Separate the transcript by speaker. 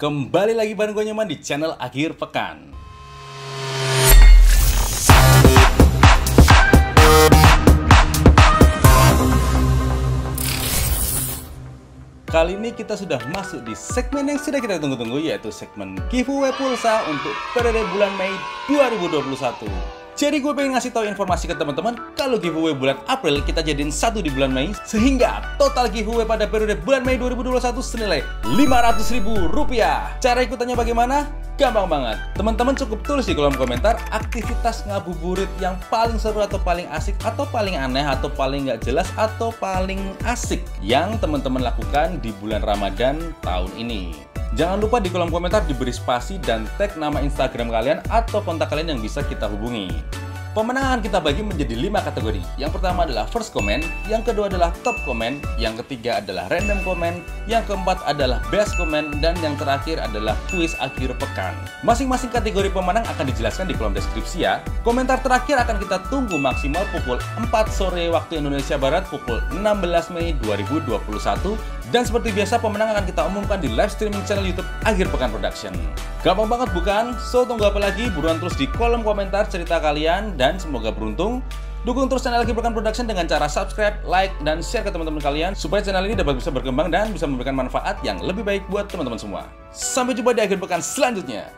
Speaker 1: Kembali lagi bareng gue nyaman di channel Akhir Pekan. Kali ini kita sudah masuk di segmen yang sudah kita tunggu-tunggu yaitu segmen giveaway pulsa untuk periode bulan Mei 2021. Jadi gue pengen ngasih tahu informasi ke teman-teman kalau giveaway bulan April kita jadiin satu di bulan Mei sehingga total giveaway pada periode bulan Mei 2021 senilai 500 ribu rupiah. Cara ikutannya bagaimana? Gampang banget. Teman-teman cukup tulis di kolom komentar aktivitas ngabuburit yang paling seru atau paling asik atau paling aneh atau paling nggak jelas atau paling asik yang teman-teman lakukan di bulan Ramadan tahun ini. Jangan lupa di kolom komentar diberi spasi dan tag nama Instagram kalian atau kontak kalian yang bisa kita hubungi. Pemenangan kita bagi menjadi 5 kategori. Yang pertama adalah first comment, yang kedua adalah top comment, yang ketiga adalah random comment, yang keempat adalah best comment, dan yang terakhir adalah quiz akhir pekan. Masing-masing kategori pemenang akan dijelaskan di kolom deskripsi ya. Komentar terakhir akan kita tunggu maksimal pukul 4 sore waktu Indonesia Barat pukul 16 Mei 2021 dan seperti biasa pemenang akan kita umumkan di live streaming channel YouTube Akhir Pekan Production. Gampang banget bukan? So tunggu apa lagi? Buruan terus di kolom komentar cerita kalian dan semoga beruntung. Dukung terus channel Akhir Pekan Production dengan cara subscribe, like, dan share ke teman-teman kalian supaya channel ini dapat bisa berkembang dan bisa memberikan manfaat yang lebih baik buat teman-teman semua. Sampai jumpa di akhir pekan selanjutnya.